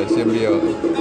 de simbiosis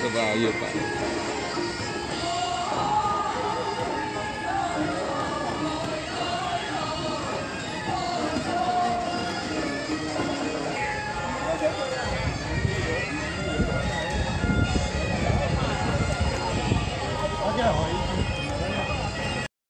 我唱越风